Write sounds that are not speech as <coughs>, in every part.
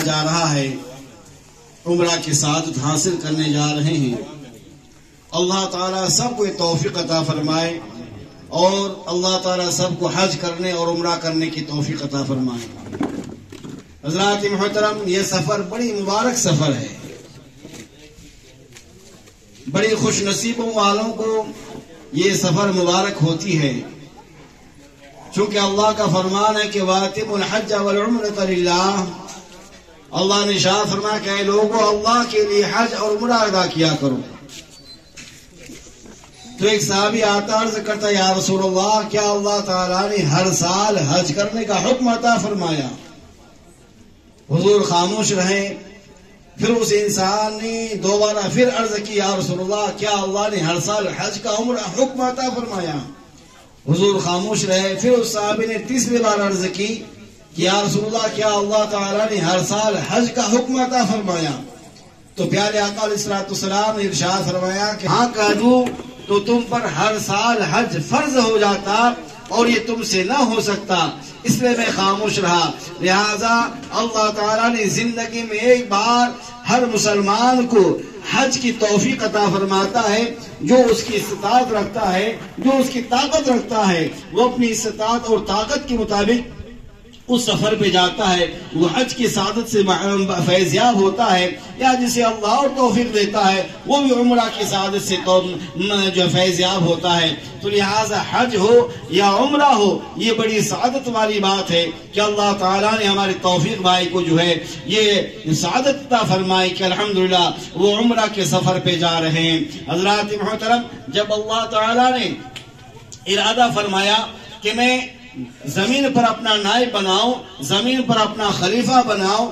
जा रहा है, उम्र की सादत हासिल करने जा रहे हैं। अल्लाह ताला सबको तोफ़ी अता फरमाए और अल्लाह ताला सबको हज करने और उम्र करने की तोफ़ी अता फरमाए। हजरात मोहतरम, ये सफ़र बड़ी मुबारक सफ़र है। बड़ी खुश नसीबों वालों को ये सफ़र मुबारक होती है। चूँकि अल्लाह का फरमान है कि वातिमुल हज अल्लाह ने शाह फरमा के लोगों, अल्लाह के लिए हज और उम्र अदा किया करो। तो एक साहबी आता अर्ज़ करता, या रसूलुल्लाह, क्या अल्लाह ताला ने हर साल हज करने का हुक्म अता फरमाया? हुजूर खामोश रहे। फिर उस इंसान ने दोबारा फिर अर्ज़ की, या रसूलुल्लाह, क्या अल्लाह ने हर साल हज का उम्र, हुक्म अता फरमाया? हुजूर खामोश रहे। फिर उस साहबी ने तीसरी बार अर्ज़ की कि या रसूलुल्लाह, क्या अल्लाह ताला ने हर साल हज का हुक्म अता फरमाया? तो प्यारे अकाल सलाम ने इरशाद फरमाया कि हाँ कह दू तो तुम पर हर साल हज फ़र्ज़ हो जाता और ये तुमसे ना हो सकता। इसलिए मैं खामोश रहा। लिहाजा अल्लाह ताला ने ज़िंदगी में एक बार हर मुसलमान को हज की तोहफी अता फरमाता है। जो उसकी इस्तात रखता है, जो उसकी ताकत रखता है, वो अपनी इस्तात और ताकत के मुताबिक उस सफ़र पे जाता है, वो हज की सादत से फैजियाब होता है, या जिसे अल्लाह और तोफिक देता है, वो भी उम्र की सादत से तो जो फैजियाब होता है। तो लिहाजा हज हो या उम्र हो, ये बड़ी सादत वाली बात है कि अल्लाह ताला ने हमारे तोफिक भाई को जो है, ये सादत फरमाई कि अल्हम्दुलिल्लाह, वो उम्र के सफ़र पे जा रहे हैं। हज़रत मोहतरम, जब अल्लाह इरादा फरमाया कि मैं ज़मीन पर अपना नायब बनाओ ज़मीन पर अपना खलीफा बनाओ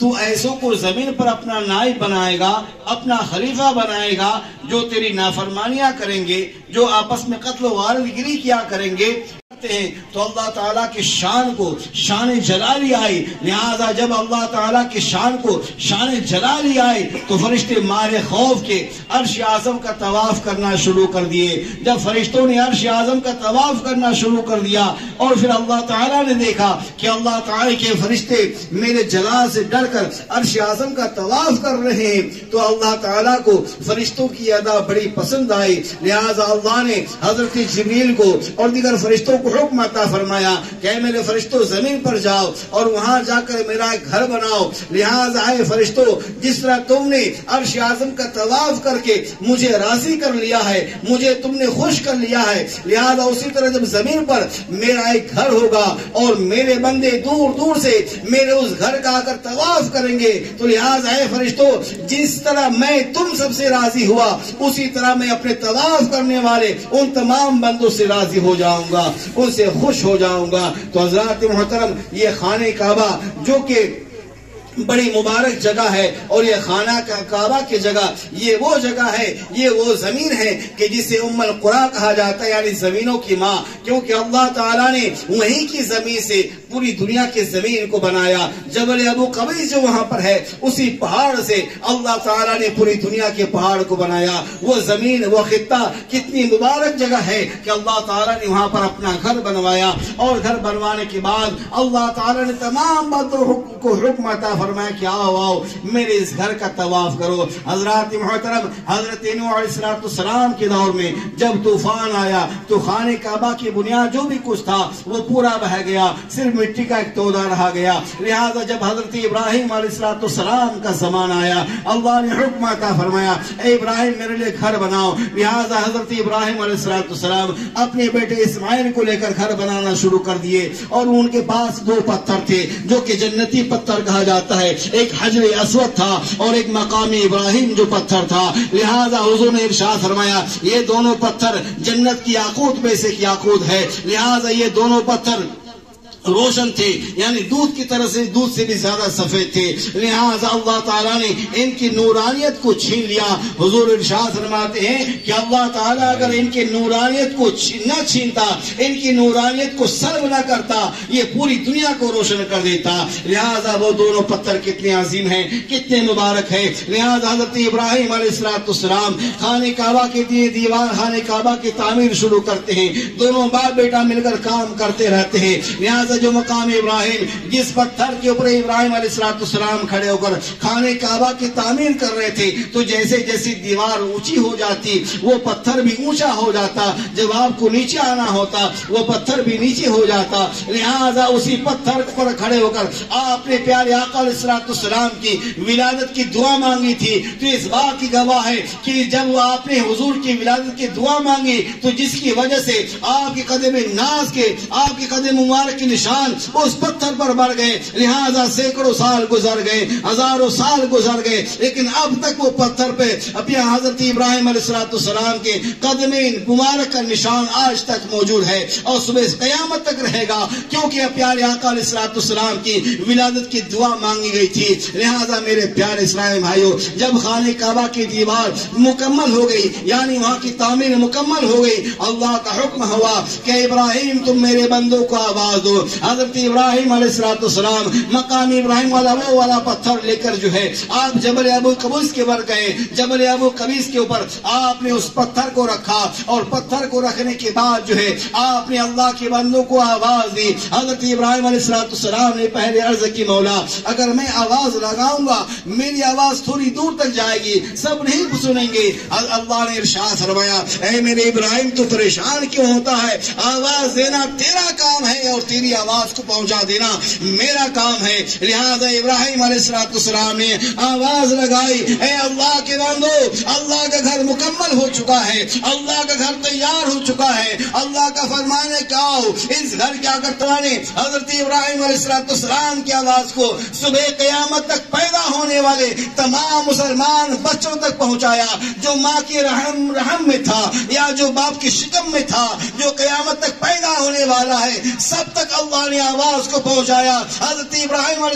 तू ऐसों को ज़मीन पर अपना नाई बनाएगा, अपना खलीफा बनाएगा, जो तेरी नाफरमानियाँ करेंगे, जो आपस में कत्ल वारदगिरी किया करेंगे। हैं तो अल्लाह ताला की शान को शान जलाली आई। लिहाजा जब अल्लाह ताला की शान को शान जलाली आई तो फरिश्ते मारे खौफ के अर्श आज़म का तवाफ करना शुरू कर दिए। जब फरिश्तों ने अर्श आज़म का तवाफ करना शुरू कर दिया, और फिर अल्लाह ताला ने देखा कि अल्लाह ताला के फरिश्ते मेरे जलाल से डर कर अर्श आज़म का तवाफ कर रहे हैं तो अल्लाह ताला को फरिश्तों की अदा बड़ी पसंद आई। लिहाजा अल्लाह ने हज़रत जमील को और दीगर फरिश्तों को हुक्म अता फरमाया कि मेरे फरिश्तों, ज़मीन पर जाओ और वहाँ जाकर मेरा एक घर बनाओ। लिहाजा आए फरिश्तों, जिस तरह तुमने अर्श आज़म का तवाफ करके मुझे राज़ी कर लिया है, मुझे तुमने खुश कर लिया है, लिहाजा उसी तरह जब ज़मीन पर मेरा एक घर होगा और मेरे बंदे दूर दूर से मेरे उस घर का आकर तवाफ करेंगे तो लिहाजा है फरिश्तों, जिस तरह मैं तुम सबसे राज़ी हुआ, उसी तरह मैं अपने तवाफ करने वाले उन तमाम बंदों से राज़ी हो जाऊँगा, उनसे खुश हो जाऊँगा। तो हज़रत मोहतरम, ये खाने काबा, जो कि बड़ी मुबारक जगह है, और ये खाना का काबा की जगह, ये वो जगह है, ये वो ज़मीन है, कि जिसे उम्मल कुरा कहा जाता है, यानी जमीनों की माँ, क्योंकि अल्लाह ताला ने वहीं की ज़मीन से पूरी दुनिया की ज़मीन को बनाया। जबल अबू कबी जो वहाँ पर है, उसी पहाड़ से अल्लाह ताला ने पूरी दुनिया के पहाड़ को बनाया। वो ज़मीन, वो खिता कितनी मुबारक जगह है कि अल्लाह ताला ने वहाँ पर अपना घर बनवाया। और घर बनवाने के बाद अल्लाह ताला ने तमाम बातों को हुक्म अता फरमाया कि आओ आओ, मेरे इस घर का तवाफ करो। हज़रत मोहतरम, हज़रत सलाम के दौर में जब तूफ़ान आया तो खाने काबा की बुनियाद जो भी कुछ था, वो पूरा बह गया। सिर्फ़ मिट्टी का एक तोदा रहा गया। लिहाजा जब हज़रत इब्राहिम सलाम का जमान आया, अल्लाह ने हुक्म अता फरमाया इब्राहिम, मेरे लिए घर बनाओ। लिहाजा हज़रत इब्राहिम सलाम अपने बेटे इस्माइल को लेकर घर बनाना शुरू कर दिए और उनके पास दो पत्थर थे, जो कि जन्नती पत्थर कहा जाता है। एक हजर असवद था और एक मकामी इब्राहिम जो पत्थर था। लिहाजा हजूर ने इरशाद फरमाया, ये दोनों पत्थर जन्नत की आकूत में से याकूत है। लिहाजा ये दोनों पत्थर रोशन थे, यानी दूध की तरह से, दूध से भी ज़्यादा सफ़ेद थे। लिहाजा अल्लाह ताला ने इनकी नूरानियत को छीन लिया। हुजूर इरशाद फरमाते हैं कि अल्लाह ताला अगर इनके नूरानियत को न छीनता, इनकी नूरानियत को सर्व न करता, ये पूरी दुनिया को रोशन कर देता। लिहाजा वो दोनों पत्थर कितने अजीम हैं, कितने मुबारक है। लिहाजा हज़रत इब्राहिम अलैहिस्सलाम खाने काबा के दिए दीवार खाने काबा की तामीर शुरू करते हैं। दोनों बाप बेटा मिलकर काम करते रहते हैं। लिहाजा लिहाजा जो मकाम इब्राहिम, जिस पत्थर के ऊपर इब्राहिम सलाम खड़े होकर खाने काबा की तामीर कर रहे थे तो जैसे जैसी दीवार ऊँची हो जाती, वो पत्थर भी ऊँचा हो जाता, जब आपको नीचे आना होता, वो पत्थर भी नीचे हो जाता। लिहाजा उसी पत्थर पर खड़े होकर आपने प्यारे आकाम की विलादत की दुआ मांगी थी। तो इस बात की गवाह है कि जब आपने हुजूर की विलादत की दुआ मांगी तो जिसकी वजह से आपके कदम नाज के, आपके कदम मुबारक के निशान उस पत्थर पर बढ़ गए। लिहाजा सैकड़ों साल गुजर गए, हज़ारों साल गुजर गए, लेकिन अब तक वो पत्थर पे अपने हज़रत इब्राहिम सलाम के कदम मुबारक का निशान आज तक मौजूद है और सुबह क्यामत तक रहेगा, क्योंकि प्यारे आकाम की विलादत की दुआ मांगी गई थी। लिहाजा मेरे प्यारे इस्लाम भाइयों, जब खाने काबा की दीवार मुकम्मल हो गई, यानी वहाँ की तामीर मुकम्मल हो गई, अल्लाह का हुक्म हुआ कि इब्राहिम, तुम मेरे बंदों को आवाज़ दो। हज़रत इब्राहिम सलाम मकाम इब्राहिम वाला वो वाला पत्थर लेकर जो है, आप जबल अबू कबूस के ऊपर गए, जबल अबू कबीस के ऊपर आपने उस पत्थर को रखा और पत्थर को रखने के बाद जो है, आपने अल्लाह के बंदों को आवाज़ दी। हज़रत इब्राहिम सलाम ने पहले अर्ज़ की, मौला, अगर मैं आवाज़ लगाऊँगा, मेरी आवाज़ थोड़ी दूर तक जाएगी, सब नहीं सुनेंगे। अल्लाह ने इरशाद फरमाया मेरे इब्राहिम तो परेशान क्यों होता है? आवाज़ देना तेरा काम है और तेरी आवाज़ को पहुँचा देना मेरा काम है। लिहाजा इब्राहिम सलाम ने आवाज़ लगाई, ए अल्लाह के बंदो अल्लाह का घर मुकम्मल हो चुका है, अल्लाह का घर तैयार हो चुका है, अल्लाह का फरमाने क्या हो इस घर के आकर तुमने हज़रत इब्राहिम सलाम की आवाज़ को सुबह कयामत तक पैदा होने वाले तमाम मुसलमान बच्चों तक पहुँचाया, जो माँ के रहम रहम में था या जो बाप की शिकम में था, जो कयामत तक पैदा होने वाला है, सब तक अल्लाह ने आवाज़ को पहुँचाया। हज़रत इब्राहिम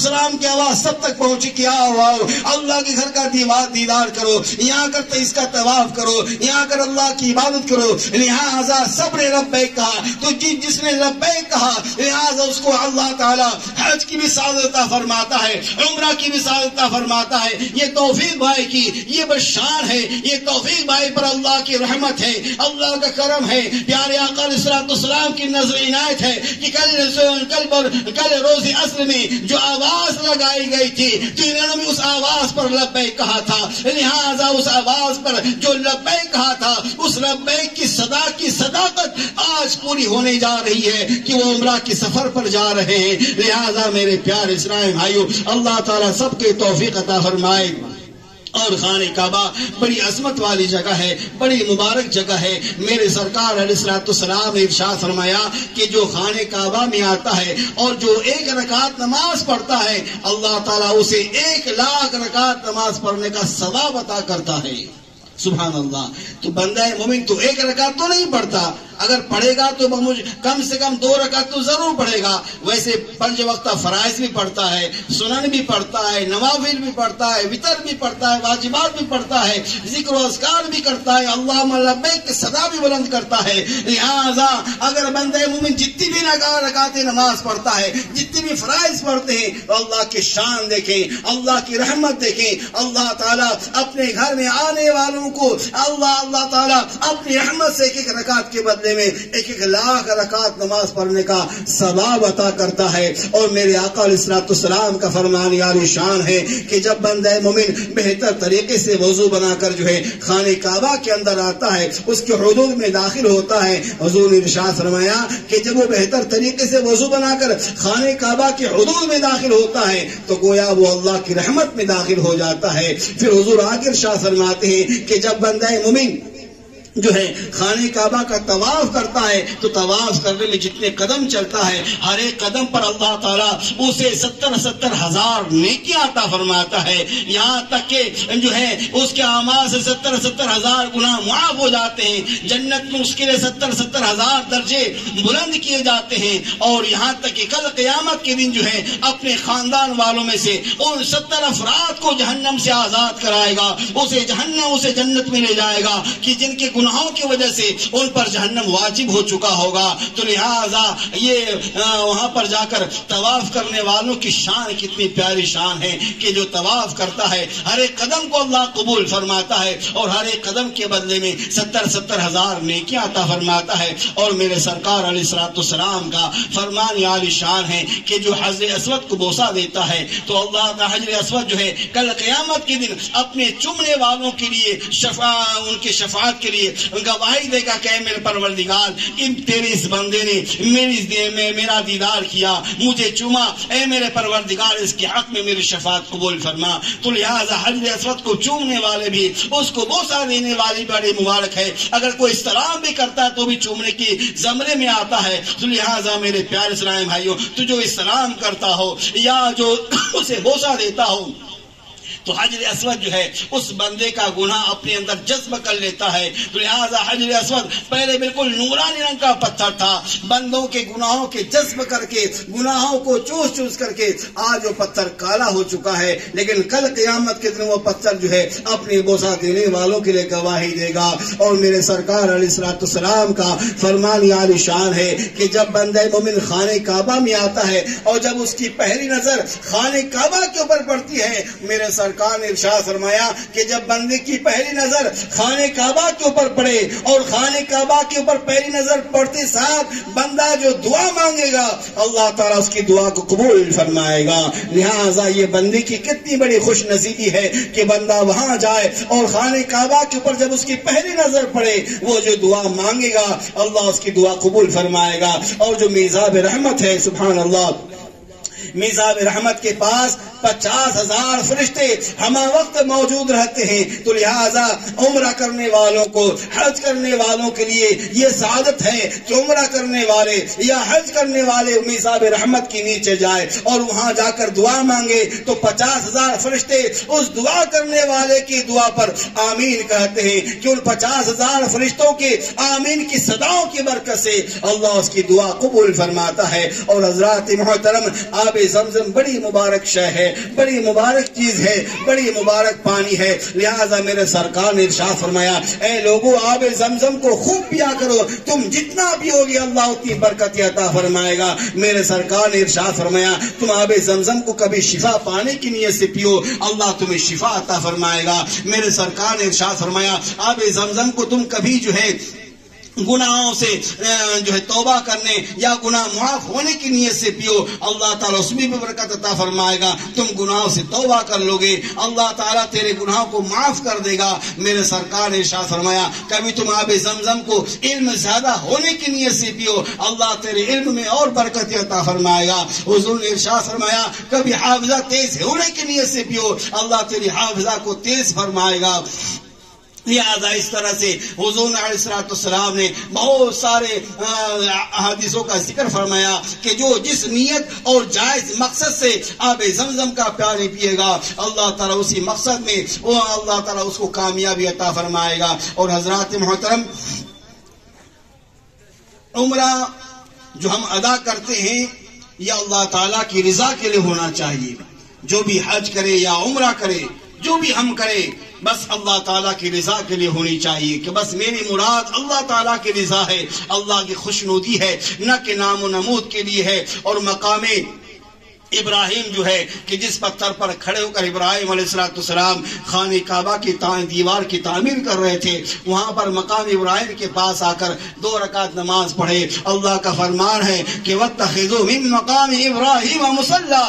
सलाम की आवाज़ सब तक पहुँची क्या अल्लाह के घर का दीवार दीदार करो। यहाँ कर तो इसका तवाफ करो। यहाँ कर अल्लाह की इबादत करो। लिहाजा सबने लब्बैक कहा। तो जि, जिसने लब्बैक कहा लिहाजा उसको अल्लाह ताला हज की भी सादता फरमाता है उम्र की भी सादता फरमाता है। ये तोफीक भाई की ये बशान है। ये तोफीक भाई पर अल्लाह की रहमत है। अल्लाह का करम है। प्यारे आकाल सलाम की नज़र इनायत है कि कल कल पर कल रोज असल में जो आवाज़ लगाई गई थी तो इन्होंने भी उस आवाज़ पर लब्बे कहा था। लिहाजा उस आवाज़ पर जो लब्बे कहा था, उस लब्बे की सदा की सदाकत आज पूरी होने जा रही है कि वो उम्र की सफ़र पर जा रहे हैं। लिहाजा मेरे प्यार इस्लाम भाइयों, अल्लाह ताला सबके तोफीक अता फरमाए। और खान काबा बड़ी अजमत वाली जगह है, बड़ी मुबारक जगह है। मेरे सरकार सलाम ने इर्शाद फरमाया कि जो खान काबा में आता है और जो एक रकात नमाज़ पढ़ता है, अल्लाह ताला उसे एक लाख रकात नमाज़ पढ़ने का सवाब अता करता है। सुबह अल्लाह तो बंदा मोमिन तो एक रकात तो नहीं पढ़ता। अगर पढ़ेगा तो मुझे कम से कम दो रकात तो ज़रूर पढ़ेगा। वैसे पंच वक्त फराइज भी पढ़ता है, सुनन भी पढ़ता है, नवाफिल भी पढ़ता है, वितर भी पढ़ता है, वाजिबात भी पढ़ता है, ज़िक्र असकार भी करता है अल्लाह सदा भी बुलंद करता है। लिहाजा अगर बंदे मुमिन जितनी भी नगा, रकाते नमाज़ पढ़ता है, जितनी भी फराइज पढ़ते हैं तो अल्लाह की शान देखें, अल्लाह की रहमत देखें, अल्लाह ताला अपने घर में आने वालों को, अल्लाह अल्लाह ताला अपनी रहमत से एक रकात के बदले में एक एक लाख रकात नमाज़ पढ़ने का सवाब अता करता है। और मेरे आका सलाम का फरमान यारी शान है कि जब बंद मोमिन, बेहतर तरीके से वज़ू बनाकर जो है खाने काबा के अंदर आता है, उसके हदूद में दाखिल होता है। हजूर ने निशान फरमाया कि जब वो बेहतर तरीके से वज़ू बनाकर खाने काबा के हदूद में दाखिल होता है तो गोया वो अल्लाह की रहमत में दाखिल हो जाता है। फिर हजूर आगे शाह फरमाते हैं कि जब बंदा मुमिन जो है खाने काबा का तवाफ करता है तो तवाफ करने में जितने कदम चलता है, हर एक कदम पर अल्लाह ताला उसे सत्तर सत्तर हज़ार नेकी आता फरमाता है। यहाँ तक के जो है उसके आमाल से सत्तर सत्तर हज़ार गुना माफ़ हो जाते हैं। जन्नत में उसके लिए सत्तर सत्तर हज़ार दर्जे बुलंद किए जाते हैं। और यहाँ तक कि कल क्यामत के दिन जो है अपने खानदान वालों में से उन सत्तर अफराद को जहन्नम से आज़ाद कराएगा। उसे जहन्नम, उसे जन्नत में ले जाएगा कि जिनके गुनाहों की वजह से उन पर जहन्नम वाजिब हो चुका होगा। तो लिहाजा ये वहाँ पर जाकर तवाफ करने वालों की शान कितनी प्यारी शान है कि जो तवाफ करता है, हर एक कदम को अल्लाह कबूल फरमाता है और हर एक कदम के बदले में सत्तर सत्तर हज़ार नेकियाँ आता फरमाता है। और मेरे सरकार सलाम का फरमान आलिशान है कि जो हजर असवद को बोसा देता है तो अल्लाह का हजर असवद जो है, कल क्यामत के दिन अपने चुमने वालों के लिए शफा, उनके शफात के लिए गवाही देगा कह, मेरे परवरदिगार, इन तेरे इस बंदे ने मेरी देह में, मेरा दीदार किया, मुझे चुमा। ए मेरे परवरदिगार, इसके हक में मेरी शफात कबूल फरमा। तो लिहाजा हज असवद को चूमने वाले भी, उसको बोसा देने वाली बड़ी मुबारक है। अगर कोई सलाम भी करता है तो भी चूमने की जमरे में आता है। तो लिहाजा मेरे प्यारे सलाम भाइयों तो जो सलाम करता हो, या जो <coughs> उसे बोसा देता हो तो हजर असवद जो है, उस बंदे का गुनाह अपने अंदर जज्ब कर लेता है। तो लिहाजा हजर असवद पहले बिल्कुल नूरानी रंग का पत्थर था। बंदों के गुनाहों के जज्ब करके, गुनाहों को चूस चूस करके आज वो पत्थर काला हो चुका है। लेकिन कल क्यामत के दिन वो पत्थर जो है, अपनी बोसा देने वालों के लिए गवाही देगा। और मेरे सरकार सलाम का फरमान आली शान है कि जब बंदे मोमिन खाने काबा में आता है, और जब उसकी पहली नज़र खाने काबा के ऊपर पड़ती है, मेरे सर सरकार ने इर्शाद फरमाया कि जब बंदे की पहली नज़र खाने काबा के ऊपर पड़े और खाने काबा के ऊपर पहली नज़र पड़ते साथ बंदा जो दुआ मांगेगा, अल्लाह ताला उसकी दुआ को कबूल फरमाएगा। लिहाजा ये बंदे की कितनी बड़ी खुश नसीबी है कि बंदा वहाँ जाए और खाने काबा के ऊपर जब उसकी पहली नज़र पड़े, वो जो दुआ मांगेगा, अल्लाह उसकी दुआ कबूल फरमाएगा। और जो मिजाब रहमत है सुबहान अल्लाह मिजाब रहमत के पास पचास हज़ार फरिश्ते हम वक्त मौजूद रहते हैं। तो लिहाजा उम्र करने वालों को, हज करने वालों के लिए ये सादत है कि उम्र करने वाले या हज करने वाले मिजाब रहमत के नीचे जाए और वहाँ जाकर दुआ मांगे। तो पचास हज़ार फरिश्ते उस दुआ करने वाले की दुआ पर आमीन कहते हैं कि उन पचास हज़ार फरिश्तों के आमीन की सदाओं की बरकत से अल्लाह उसकी दुआ कबूल फरमाता है। और हजरात मोहतरम आब जमजम बड़ी मुबारक शह है, बड़ी मुबारक चीज़ है, बड़ी मुबारक पानी है। लिहाजा मेरे सरकार ने इर्शाद फरमाया ए लोगों, आब जमजम को खूब पिया करो। तुम जितना पियोगे अल्लाह उतनी बरकत अता फरमाएगा। मेरे सरकार ने इर्शाद फरमाया, तुम आब जमजम को कभी शिफा पाने की नीयत से पियो, अल्लाह तुम्हें शिफा अता फरमाएगा। मेरे सरकार ने इर्शाद फरमाया, आब जमजम को तुम कभी जो है गुनाहों से जो है तोबा करने या गुनाह मुआफ होने की नीयत से पियो, अल्लाह ताला उसमें भी बरकत अता फरमाएगा। तुम गुनाहों से तौबा कर लोगे, अल्लाह ताला तेरे गुनाहों को माफ़ कर देगा। मेरे सरकार ने शाह फरमाया, कभी तुम आब जमजम को इल्म ज़्यादा होने की नीयत से पियो, अल्लाह तेरे इल्म में और बरकत अता फरमाएगा। हजूर ने इर्शाद फरमाया, कभी हाफजा तेज होने की नीयत से पियो, अल्लाह तेरी हाफजा को तेज फरमाएगा। लिहाजा इस तरह से हजून ने बहुत सारे हदीसों का ज़िक्र फरमाया कि जो जिस नीयत और जायज़ मकसद से आब जमजम का प्यार पिएगा, अल्लाह ताला उसी मकसद में, वो अल्लाह ताला उसको कामयाबी अता फरमाएगा। और हजरात मोहतरम, उम्र जो हम अदा करते हैं यह अल्लाह ताला की रजा के लिए होना चाहिए। जो भी हज करे या उम्र करे जो भी हम करें, बस अल्लाह ताला की रजा के लिए होनी चाहिए कि बस मेरी मुराद अल्लाह ताला की रजा है, अल्लाह की खुशनुदी है, न कि नाम नमूद के लिए है, और मकामे इब्राहिम जो है कि जिस पत्थर पर खड़े होकर इब्राहिम सलाम खान काबा की दीवार की तामीर कर रहे थे, वहाँ पर मकाम इब्राहिम के पास आकर दो रकात नमाज़ पढ़े। अल्लाह का फरमान है कि वक्त मकाम इब्राहिम मुसल्ला।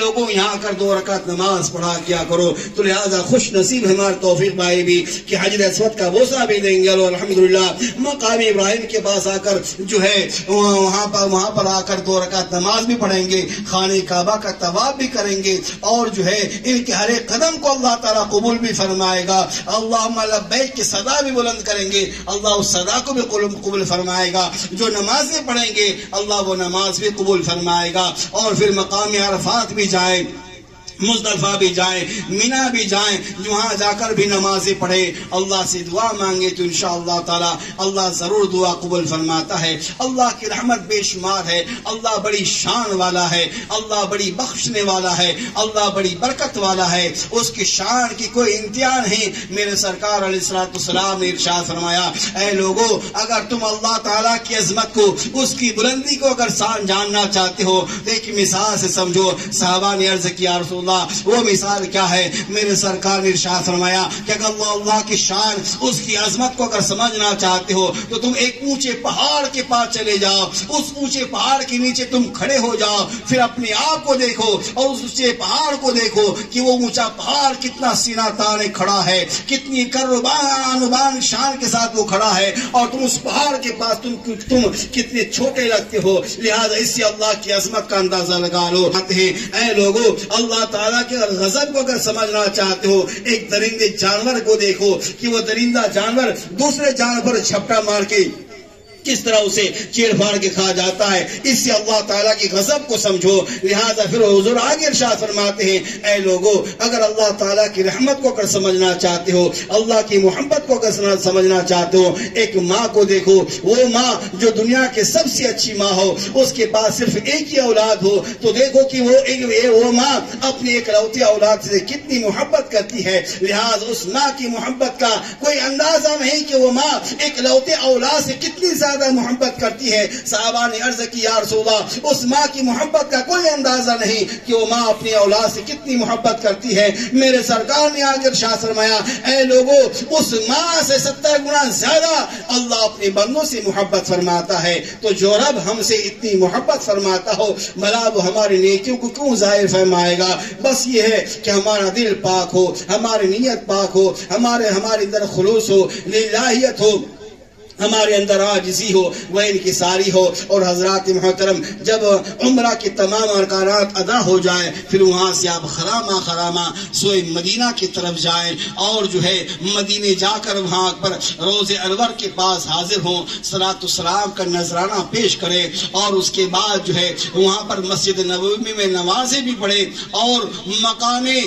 लोगों, यहाँ आकर दो रकात नमाज़ पढ़ा किया करो। तो लिहाजा खुश नसीब हमारे तोफीक भाई भी कि हजर असवद का बोसा भी देंगे। अलहमदुल्ला मकाम इब्राहिम के पास आकर जो है वहाँ पर वहाँ पर आकर दो रकात नमाज़ भी पढ़ेंगे। खाने का काबा का तवाब भी करेंगे और जो है, इनके हर एक कदम को अल्लाह तला कबूल भी फरमाएगा। अल्लाह बैठ की सदा भी बुलंद करेंगे। अल्लाह उस सदा को भी कबूल फरमाएगा। जो नमाजें पढ़ेंगे, अल्लाह वो नमाज़ भी कबूल फरमाएगा। और फिर मकाम अरफात भी जाए। मुजदफा भी जाए, मीना भी जाए, वहाँ जाकर भी नमाजें पढ़े। अल्लाह से दुआ मांगे तो इन ताला अल्लाह ज़रूर दुआ कबूल फरमाता है। अल्लाह की रहमत बेशुमार है। अल्लाह बड़ी शान वाला है। अल्लाह बड़ी बख्शने वाला है। अल्लाह बड़ी बरकत वाला है। उसकी शान की कोई इम्तिहान नहीं। मेरे सरकार सलाम ने इरशाद फरमाया, ऐ लोगो, अगर तुम अल्लाह ताला की अजमत को, उसकी बुलंदी को अगर शान जानना चाहते हो तो एक मिसाल से समझो। साहबा ने अर्ज़ किया अल्लाह वो मिसाल क्या है? मेरे सरकार ने इरशाद फरमाया कि अगर वो अल्लाह की शान, उसकी अजमत को अगर समझना चाहते हो तो तुम एक ऊँचे पहाड़ के पास चले जाओ। उस ऊँचे पहाड़ के नीचे तुम खड़े हो जाओ। फिर अपने आप को देखो और उस ऊँचे पहाड़ को देखो कि वो ऊँचा पहाड़ कितना सीना ताने खड़ा है, कितनी अनुबान शान के साथ वो खड़ा है। और तुम उस पहाड़ के पास तुम तुम कितने छोटे लगते हो। लिहाजा इससे अल्लाह की अजमत का अंदाज़ा लगा लो। ऐ लोगो, अल्लाह ताला के गजब को अगर समझना चाहते हो, एक दरिंदे जानवर को देखो कि वो दरिंदा जानवर दूसरे जानवर झपटा मार के किस तरह उसे चीड़ फाड़ के खा जाता है? इससे अल्लाह ताला की गजब को समझो। लिहाजा फिर हजूर आगे इरशाद फरमाते हैं, ऐ लोगो, अगर अल्लाह ताला की रहमत को अगर समझना चाहते हो, अल्लाह की मोहब्बत को अगर समझना चाहते हो, एक माँ को देखो। वो माँ जो दुनिया के सबसे अच्छी माँ हो, उसके पास सिर्फ़ एक ही औलाद हो तो देखो कि वो एक वो माँ अपनी एक लौती औलाद से कितनी मोहब्बत करती है। लिहाज उस माँ की मोहब्बत का कोई अंदाज़ा नहीं कि वो माँ एक लौते औलाद से कितनी ज़्यादा मोहब्बत करती है। साहबा ने अर्ज़ की यार सोदा उस माँ की मोहब्बत का कोई अंदाज़ा नहीं कि वो माँ अपनी औलाद से कितनी मोहब्बत करती है। मेरे सरकार ने आगे शाह फरमाया, ऐ लोगो, उस माँ से सत्तर गुना ज़्यादा अल्लाह अपने बंदों से मोहब्बत फरमाता है। तो जो रब हमसे इतनी मोहब्बत फरमाता हो, भला वो हमारी नेकियों को क्यों ज़ाहिर फरमाएगा? बस ये है कि हमारा दिल पाक हो, हमारी नीयत पाक हो, हमारे हमारे अंदर खुलूस हो लाहियत हो। हमारे अंदर आजिजी हो, वह इनकी सारी हो। और हज़रत मोहतरम, जब उम्र की तमाम अरकानात अदा हो जाए, फिर वहाँ से आप खरामा खरामा सोए मदीना की तरफ़ जाए और जो है मदीने जाकर वहाँ पर रोज़ अनवर के पास हाजिर हो सलाम का नजराना पेश करे और उसके बाद जो है वहाँ पर मस्जिद नबी में नमाजें भी पढ़े और मकाने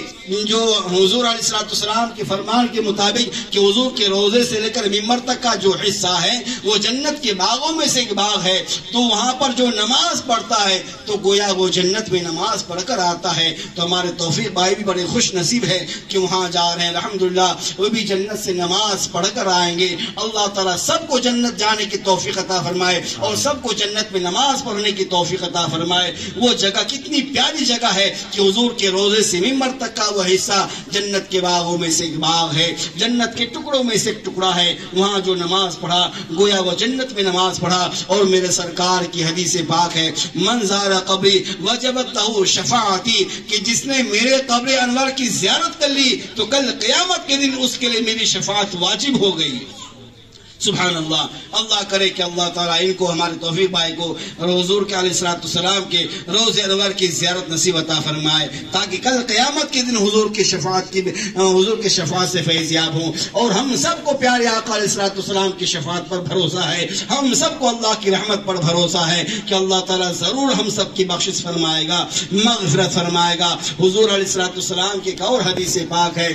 जो हजूर सलाम के फरमान के मुताबिक कि हजूर के रोज़े से लेकर मिम्बर तक का जो हिस्सा है वो जन्नत के बागों में से एक बाग है तो वहाँ पर जो नमाज़ पढ़ता है तो गोया वो जन्नत में नमाज़ पढ़कर आता है। तो हमारे तोफीक भाई भी बड़े खुश नसीब है कि वहाँ जा रहे हैं। अलहमदुल्ला वो भी जन्नत से नमाज़ पढ़कर आएँगे। अल्लाह ताला सबको जन्नत जाने की तोफीक अता फरमाए और सबको जन्नत में नमाज़ पढ़ने की तोफीक अता फरमाए। वो जगह कितनी प्यारी जगह है कि हजूर के रोज़े से मिम्बर तक का वह हिस्सा जन्नत के बागों में से एक बाग है। जन्नत के टुकड़ों में से एक टुकड़ा है। वहाँ जो नमाज़ पढ़ा गोया वह जन्नत में नमाज़ पढ़ा और मेरे सरकार की हदी से पाक है। मंजारा कबरी वजबत शफाती कि जिसने मेरे कब्र अनवर की जियारत कर ली तो कल क्यामत के दिन उसके लिए मेरी शफात वाजिब हो गई। सुबह अल्लाह अल्लाह करे कि अल्लाह ताला इनको, हमारे तोहफी भाई को हजूर के सलाम के, रोज अनवर की जियारत नसीब अता फरमाए, ताकि कल क़यामत के दिन हजूर की शफात की, हजूर के शफात से फैजियाब हों। और हम सबको प्यारे आकाम की शफात पर भरोसा है। हम सबको अल्लाह की रहमत पर भरोसा है कि अल्लाह ताला ज़रूर हम सब की बख्शिश फरमाएगा, मगफरत फरमाएगा। हजूर सलाम की एक और हदीस पाक है।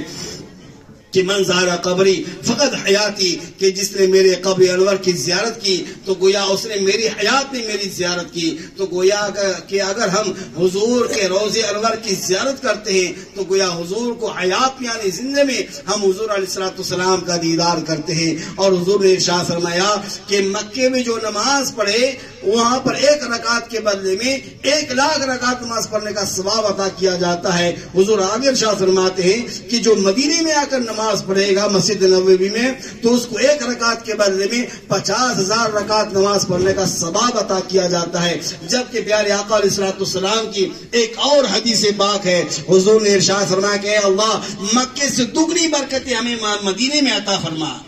कि मंजारा कबरी, फकत हयाती कि जिसने मेरे कब्र अनवर की जियारत की तो गोया उसने मेरी हयात में मेरी जियारत की। तो गोया कि अगर हम हुजूर के रोज़े अनवर की जियारत करते हैं तो गोया हुजूर को हयात, यानी जिंदे में हम हुजूर सलाम का दीदार करते हैं। और हुजूर ने शाह फरमाया कि मक्के में जो नमाज़ पढ़े, वहाँ पर एक रकात के बदले में एक लाख रकात नमाज़ पढ़ने का स्वाब अदा किया जाता है। हुजूर आगे शाह फरमाते हैं कि जो मदीने में आकर नमाज़ पढ़ेगा मस्जिद नबी में तो उसको एक रकात के बदले में पचास हज़ार रकात नमाज़ पढ़ने का सबाब अता किया जाता है। जबकि प्यारे आकाम की एक और हदीस बाक है। हजूर ने इर्शाद फरमा के अल्लाह, मक्के से दुगनी बरकतें हमें मदीने में अता फरमा।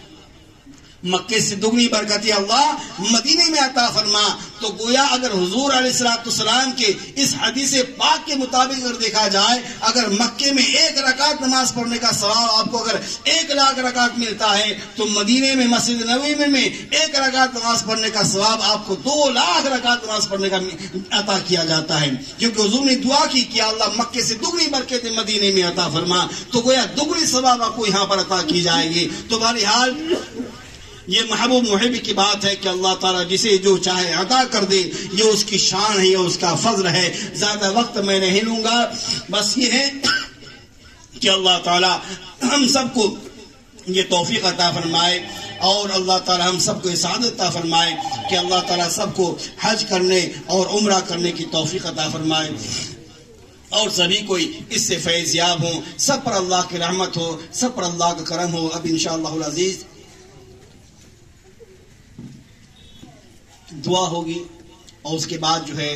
मक्के से दुगनी बरकत अल्लाह मदीने में अता फरमा। तो गोया अगर हुजूर सलाम के इस हदीस पाक के मुताबिक अगर देखा जाए, अगर मक्के में एक रकात नमाज़ पढ़ने का सवाब आपको अगर एक लाख रकात मिलता है तो मदीने में, मस्जिद नबी में एक रकात नमाज़ पढ़ने का सवाब आपको दो लाख रकात नमाज़ पढ़ने का अता किया जाता है। क्योंकि हजूर ने दुआ की कि अल्लाह मक्के से दुगनी बरकत मदीने में अता फरमा। तो गोया दुगनी सवाब आपको यहाँ पर अता की जाएगी। तो बहरहाल ये महबूब मुहिब की बात है कि अल्लाह ताला जिसे जो चाहे अदा कर दे, ये उसकी शान है, ये उसका फजल है। ज़्यादा वक्त मैं नहीं लूँगा। बस ये है कि अल्लाह ताला हम सबको ये तोफीक अता फरमाए और अल्लाह ताला हम सबको इसादत फरमाए कि अल्लाह ताला सबको हज करने और उम्र करने की तोफीक अता फरमाए। और सभी कोई इससे फैज याब हो, सब पर अल्लाह की रहमत हो, सब पर अल्लाह का करम हो। अब इन अज़ीज़ दुआ होगी और उसके बाद जो है